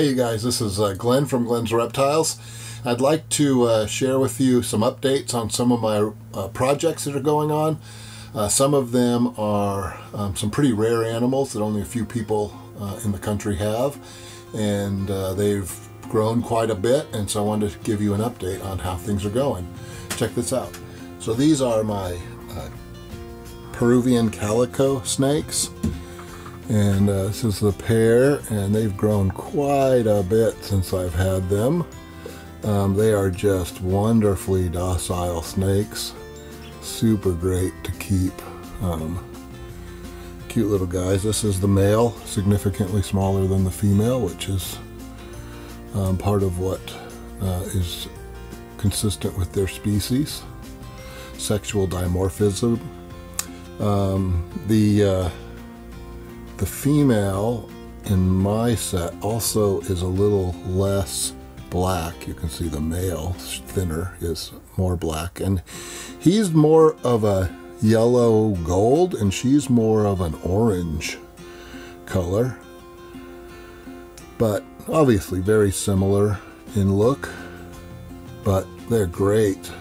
Hey you guys, this is uh, Glen from Glen's Reptiles. I'd like to uh, share with you some updates on some of my uh, projects that are going on. Uh, some of them are um, some pretty rare animals that only a few people uh, in the country have and uh, they've grown quite a bit and so I wanted to give you an update on how things are going. Check this out. So these are my Peruvian calico snakes and uh, this is the pair and they've grown quite a bit since I've had them. Um, they are just wonderfully docile snakes. Super great to keep. Um, cute little guys. This is the male significantly smaller than the female which is um, part of what uh, is consistent with their species. Sexual dimorphism. Um, the uh, the female in my set also is a little less black. You can see the male, thinner, is more black. And he's more of a yellow gold and she's more of an orange color. But obviously very similar in look. But they're great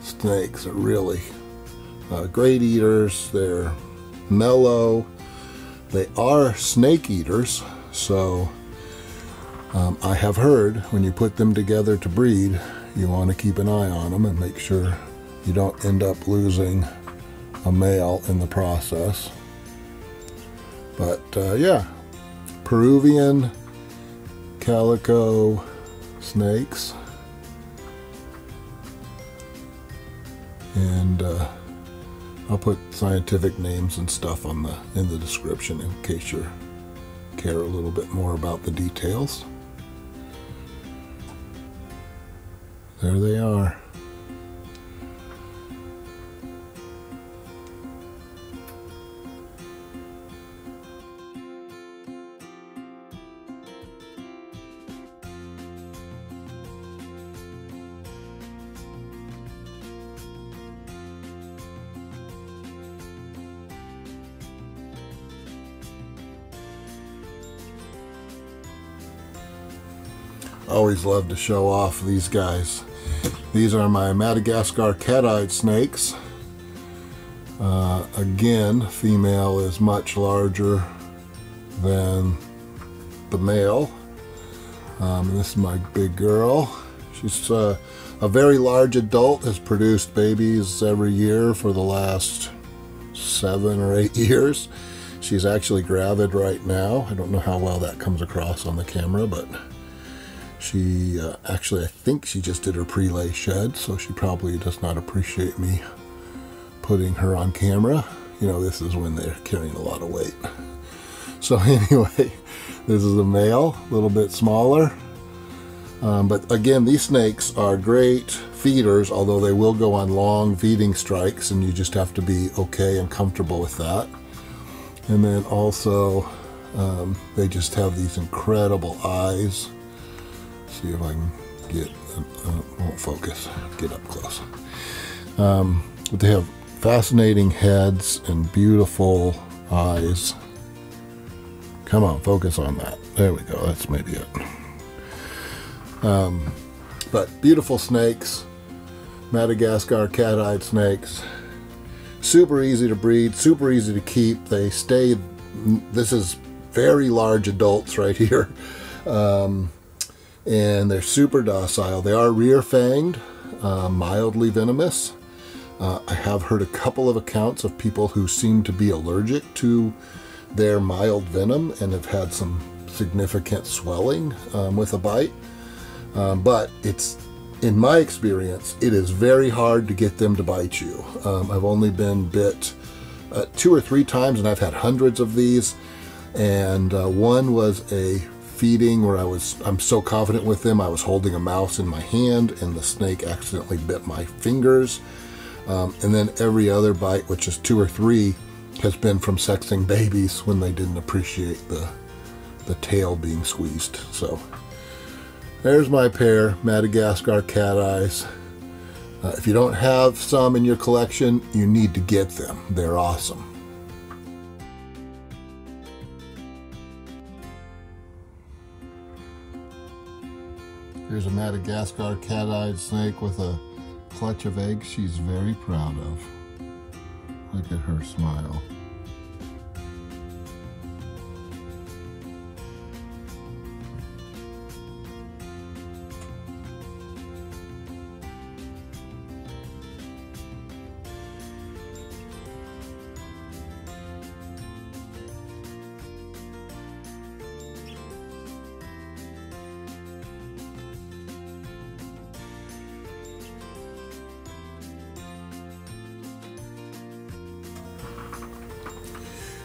snakes. Really uh, great eaters. They're mellow. They are snake eaters, so um, I have heard when you put them together to breed, you want to keep an eye on them and make sure you don't end up losing a male in the process. But uh, yeah, Peruvian calico snakes. And uh, I'll put scientific names and stuff on the in the description in case you care a little bit more about the details. There they are. Always love to show off these guys. These are my Madagascar cat-eyed snakes. Uh, again, female is much larger than the male. Um, this is my big girl. She's uh, a very large adult, has produced babies every year for the last seven or eight years. She's actually gravid right now. I don't know how well that comes across on the camera, but she uh, actually, I think she just did her pre-lay shed, so she probably does not appreciate me putting her on camera. You know, this is when they're carrying a lot of weight. So anyway, this is a male, a little bit smaller. Um, but again, these snakes are great feeders, although they will go on long feeding strikes, and you just have to be okay and comfortable with that. And then also, um, they just have these incredible eyes see if I can get, uh, won't focus, get up close. Um, but they have fascinating heads and beautiful eyes. Come on, focus on that. There we go, that's maybe it. Um, but beautiful snakes, Madagascar cat-eyed snakes. Super easy to breed, super easy to keep. They stay, this is very large adults right here. Um, and they're super docile. They are rear fanged, uh, mildly venomous. Uh, I have heard a couple of accounts of people who seem to be allergic to their mild venom and have had some significant swelling um, with a bite. Um, but it's, in my experience, it is very hard to get them to bite you. Um, I've only been bit uh, two or three times and I've had hundreds of these. And uh, one was a feeding where I was, I'm so confident with them, I was holding a mouse in my hand and the snake accidentally bit my fingers. Um, and then every other bite, which is two or three, has been from sexing babies when they didn't appreciate the, the tail being squeezed. So there's my pair, Madagascar cat eyes. Uh, if you don't have some in your collection, you need to get them. They're awesome. Here's a Madagascar cat-eyed snake with a clutch of eggs she's very proud of. Look at her smile.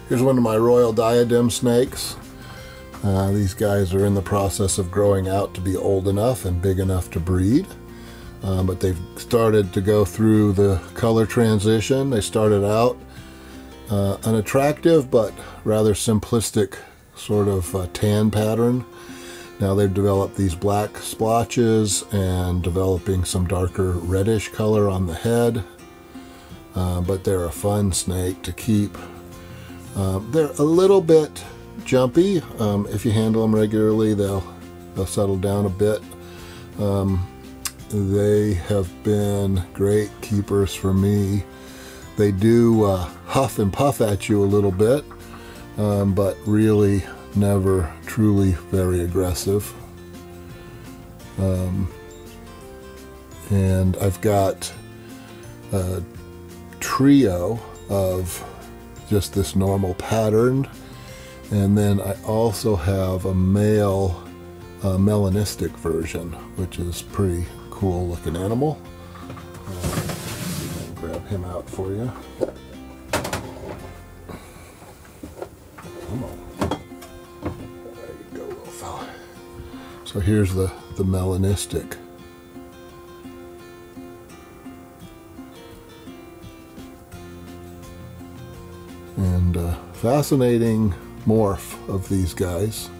Here's one of my royal diadem snakes. Uh, these guys are in the process of growing out to be old enough and big enough to breed. Uh, but they've started to go through the color transition. They started out uh, an attractive but rather simplistic sort of uh, tan pattern. Now they've developed these black splotches and developing some darker reddish color on the head. Uh, but they're a fun snake to keep um, they're a little bit jumpy. Um, if you handle them regularly, they'll they'll settle down a bit. Um, they have been great keepers for me. They do uh, huff and puff at you a little bit, um, but really never truly very aggressive. Um, and I've got a trio of just this normal pattern. And then I also have a male uh, melanistic version, which is pretty cool looking animal. Uh, grab him out for you. Come on. There you go, little fella. So here's the, the melanistic. Fascinating morph of these guys.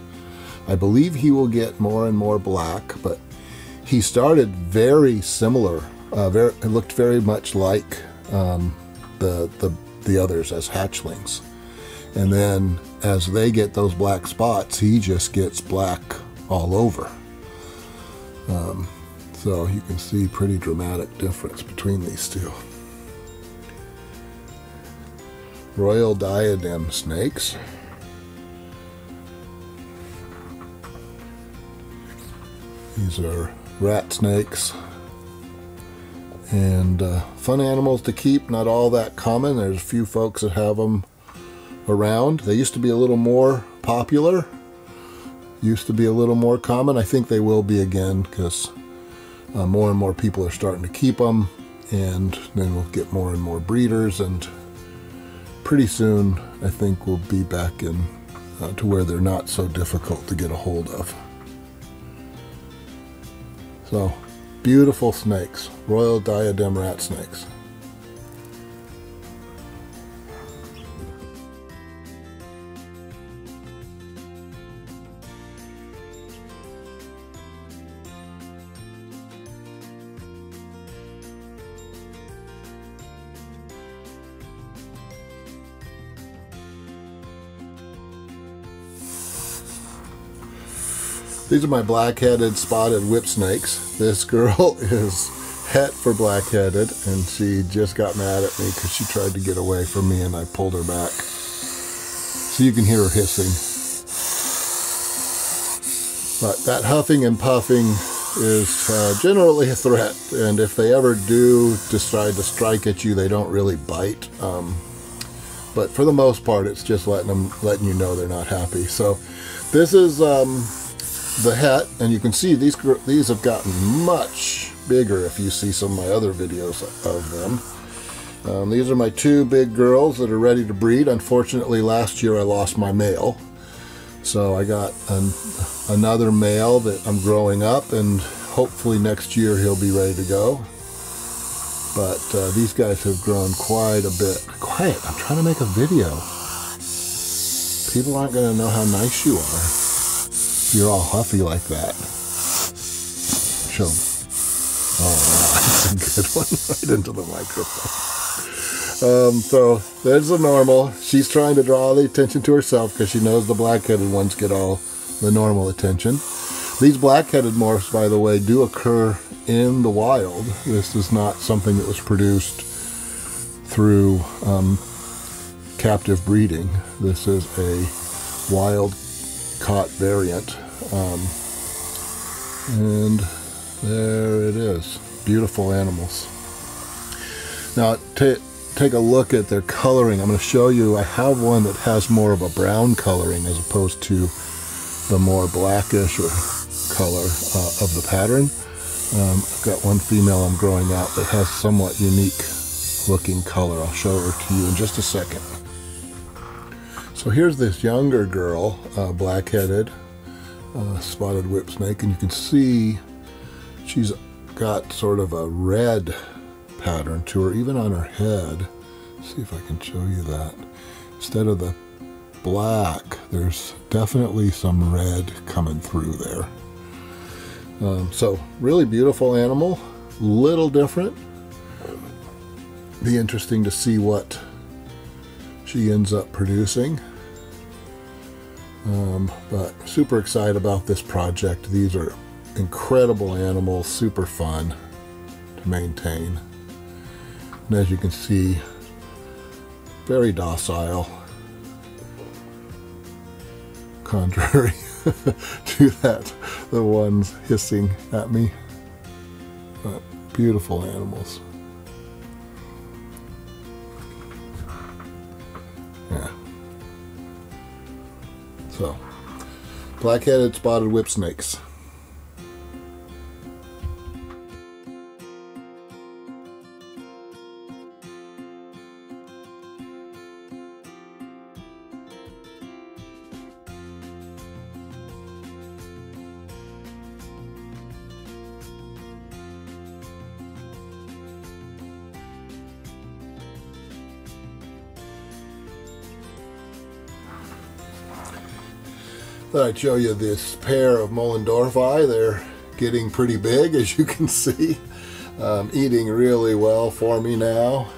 I believe he will get more and more black, but he started very similar. Uh, very, it looked very much like um, the, the the others as hatchlings, and then as they get those black spots, he just gets black all over. Um, so you can see pretty dramatic difference between these two. Royal diadem snakes. These are rat snakes and uh, fun animals to keep, not all that common. There's a few folks that have them around. They used to be a little more popular, used to be a little more common. I think they will be again because uh, more and more people are starting to keep them and then we'll get more and more breeders and pretty soon I think we'll be back in uh, to where they're not so difficult to get a hold of. So, beautiful snakes, royal diadem rat snakes. These are my black-headed spotted whip snakes. This girl is het for black-headed and she just got mad at me because she tried to get away from me and I pulled her back. So you can hear her hissing. But that huffing and puffing is uh, generally a threat and if they ever do decide to strike at you they don't really bite. Um, but for the most part it's just letting them letting you know they're not happy. So this is um, the hat, and you can see these these have gotten much bigger if you see some of my other videos of them. Um, these are my two big girls that are ready to breed. Unfortunately, last year I lost my male. So I got an, another male that I'm growing up, and hopefully next year he'll be ready to go. But uh, these guys have grown quite a bit. Quiet, I'm trying to make a video. People aren't going to know how nice you are you're all huffy like that. Them. Oh, wow, that's a good one right into the microphone. Um, so there's the normal. She's trying to draw the attention to herself because she knows the black-headed ones get all the normal attention. These black-headed morphs, by the way, do occur in the wild. This is not something that was produced through um, captive breeding. This is a wild caught variant. Um, and there it is. Beautiful animals. Now, take a look at their coloring. I'm going to show you, I have one that has more of a brown coloring as opposed to the more blackish or color uh, of the pattern. Um, I've got one female I'm growing out that has somewhat unique looking color. I'll show her to you in just a second. So here's this younger girl, uh, black-headed, uh, spotted whip snake, and you can see she's got sort of a red pattern to her, even on her head. Let's see if I can show you that. Instead of the black, there's definitely some red coming through there. Um, so really beautiful animal, little different. Be interesting to see what she ends up producing. Um, but super excited about this project. These are incredible animals, super fun to maintain. And as you can see, very docile, contrary to that, the ones hissing at me. But beautiful animals. So, black-headed spotted whip snakes. Thought I'd show you this pair of Moellendorffi. They're getting pretty big, as you can see. Um, eating really well for me now.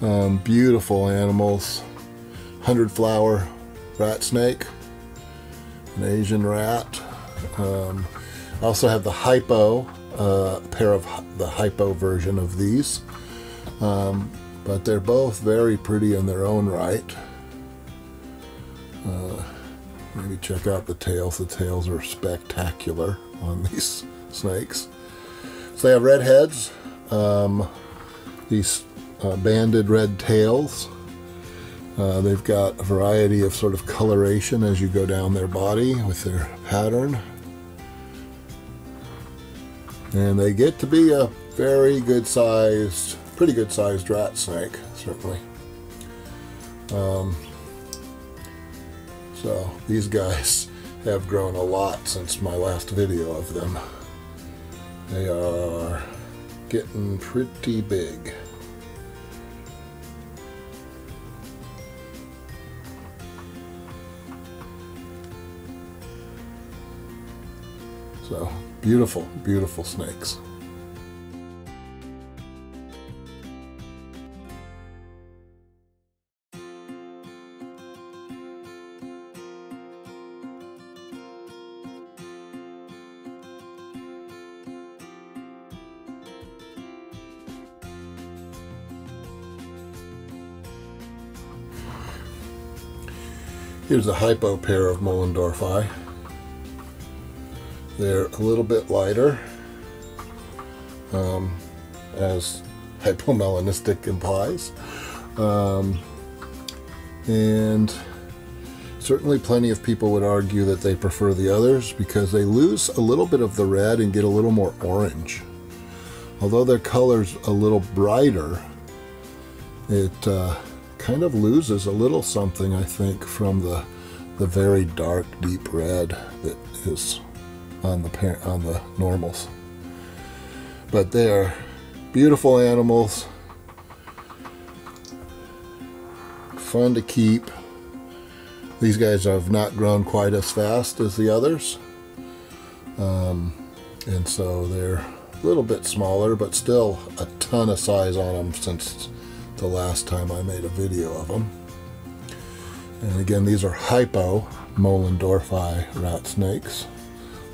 Um, beautiful animals. Hundred flower rat snake, an Asian rat. Um, I also have the hypo, uh, pair of the hypo version of these. Um, but they're both very pretty in their own right. Uh, Maybe check out the tails. The tails are spectacular on these snakes. So they have red heads, um, these uh, banded red tails. Uh, they've got a variety of sort of coloration as you go down their body with their pattern. And they get to be a very good sized, pretty good sized rat snake, certainly. Um, so these guys have grown a lot since my last video of them. They are getting pretty big. So beautiful, beautiful snakes. Here's a hypo pair of Moellendorffi. They're a little bit lighter, um, as hypomelanistic implies. Um, and certainly plenty of people would argue that they prefer the others because they lose a little bit of the red and get a little more orange. Although their color's a little brighter, it uh, kind of loses a little something, I think, from the the very dark, deep red that is on the on the normals. But they are beautiful animals, fun to keep. These guys have not grown quite as fast as the others, um, and so they're a little bit smaller, but still a ton of size on them since the last time I made a video of them. And again, these are hypo Moellendorffi rat snakes.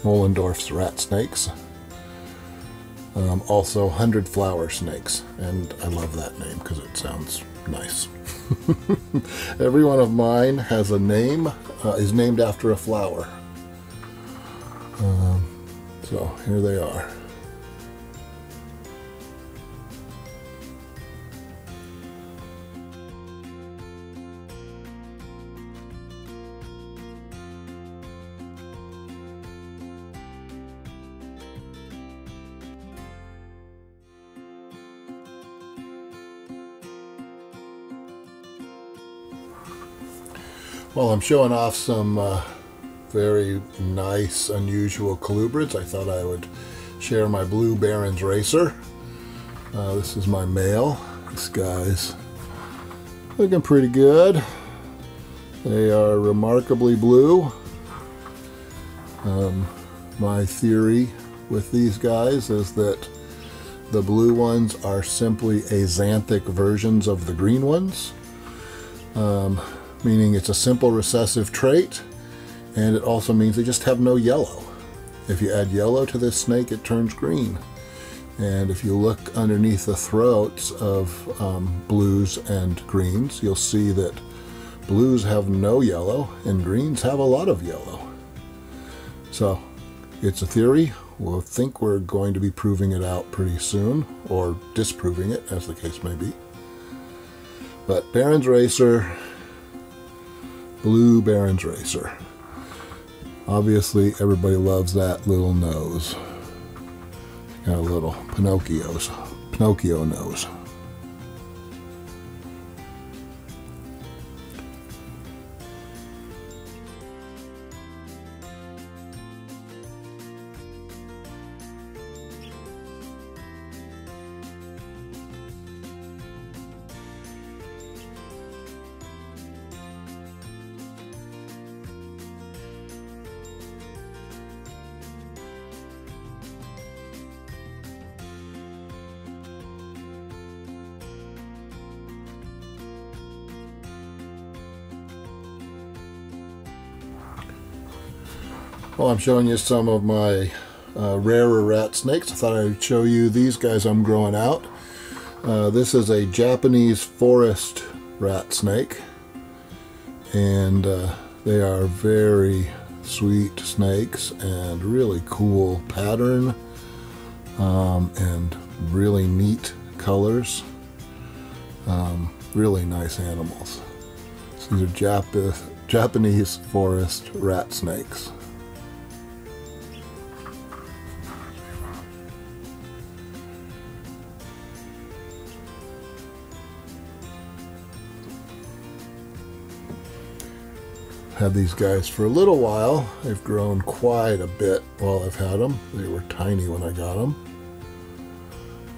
Moellendorff's rat snakes. Um, also, Hundred Flower Snakes, and I love that name because it sounds nice. Every one of mine has a name, uh, is named after a flower. Um, so here they are. Well, I'm showing off some uh, very nice, unusual colubrids. I thought I would share my blue Barons Racer. Uh, this is my male. This guy's looking pretty good. They are remarkably blue. Um, my theory with these guys is that the blue ones are simply axanthic versions of the green ones. Um, meaning it's a simple recessive trait, and it also means they just have no yellow. If you add yellow to this snake, it turns green. And if you look underneath the throats of um, blues and greens, you'll see that blues have no yellow and greens have a lot of yellow. So it's a theory. We'll think we're going to be proving it out pretty soon, or disproving it, as the case may be. But Barons Racer Blue Barons Racer. Obviously, everybody loves that little nose. Got a little Pinocchio's Pinocchio nose. Well, I'm showing you some of my uh, rarer rat snakes. I thought I'd show you these guys I'm growing out. Uh, this is a Japanese forest rat snake. And uh, they are very sweet snakes and really cool pattern um, and really neat colors. Um, really nice animals. So these are Jap Japanese forest rat snakes. Had these guys for a little while. They've grown quite a bit while I've had them. They were tiny when I got them.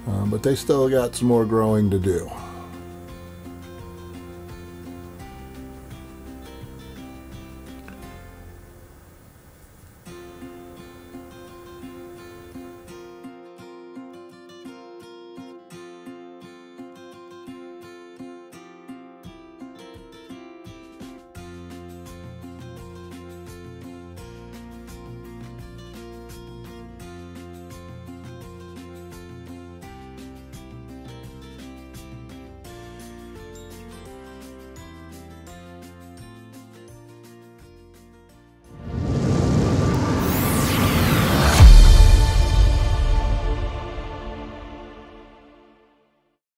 Um, but they still got some more growing to do.